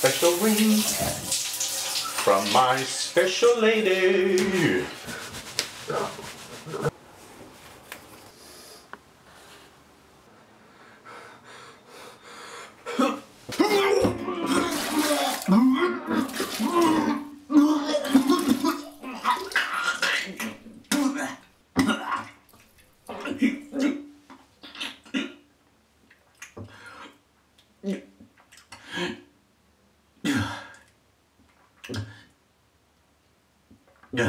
special ring from my special lady. Yeah. 对。